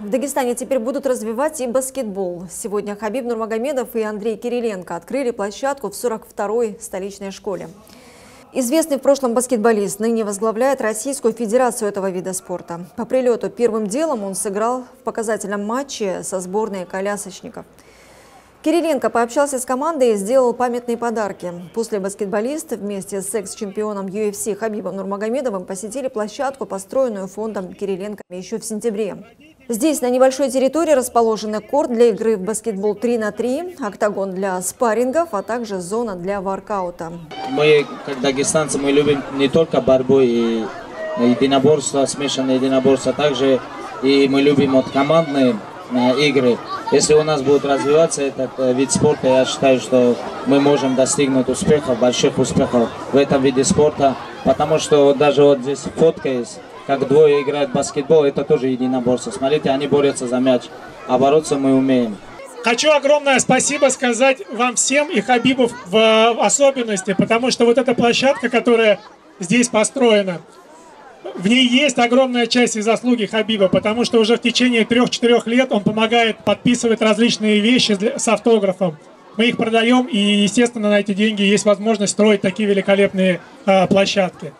В Дагестане теперь будут развивать и баскетбол. Сегодня Хабиб Нурмагомедов и Андрей Кириленко открыли площадку в 42-й столичной школе. Известный в прошлом баскетболист ныне возглавляет Российскую Федерацию этого вида спорта. По прилету первым делом он сыграл в показательном матче со сборной колясочников. Кириленко пообщался с командой и сделал памятные подарки. После баскетболиста вместе с экс-чемпионом UFC Хабибом Нурмагомедовым посетили площадку, построенную фондом Кириленко еще в сентябре. Здесь на небольшой территории расположены корт для игры в баскетбол 3 на 3, октагон для спаррингов, а также зона для воркаута. Мы, как дагестанцы, мы любим не только борьбу и единоборство, смешанное единоборство, также и мы любим вот командные игры. Если у нас будет развиваться этот э, вид спорта, я считаю, что мы можем достигнуть успехов, больших успехов в этом виде спорта, потому что даже вот здесь фотка есть, как двое играют в баскетбол, это тоже единоборство. Смотрите, они борются за мяч, а бороться мы умеем. Хочу огромное спасибо сказать вам всем и Хабибов в особенности, потому что вот эта площадка, которая здесь построена, в ней есть огромная часть и заслуги Хабиба, потому что уже в течение трех-четырех лет он помогает подписывать различные вещи с автографом. Мы их продаем, и, естественно, на эти деньги есть возможность строить такие великолепные э, площадки.